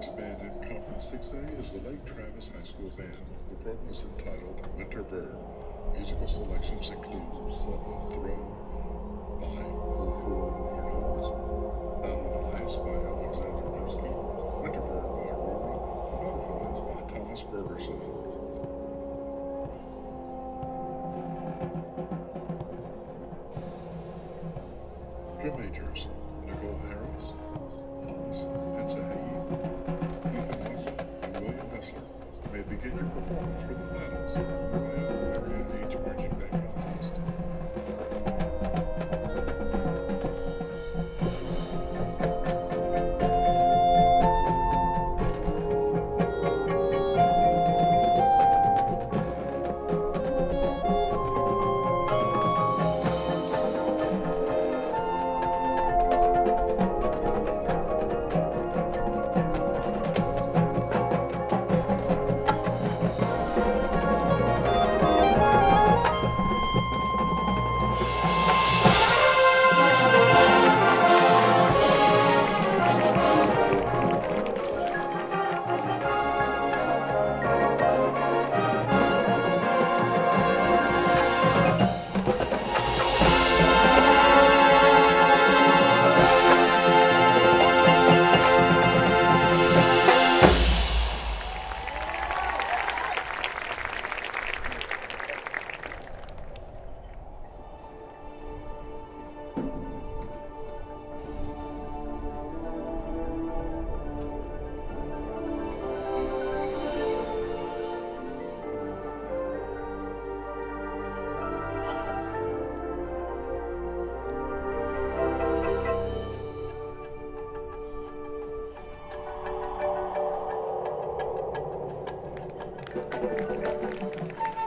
in Conference 6A is the Lake Travis High School Band. The program is entitled Winter Bird. Musical selections include Throw by Ólafur Arnalds, of Ice by Alexander Nevsky, Winter Bird by Aurora, Butterflies by Thomas Bergersen. Drum majors Begin your performance for the やった!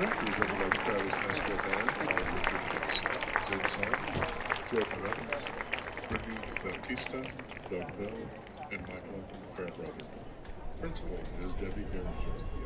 Members of the Travis School Band Hicks, James Hunt, Jordan Evans, Brittany Bautista, Doug Bell, and Michael Fairbrother. Principal is Debbie Garinger.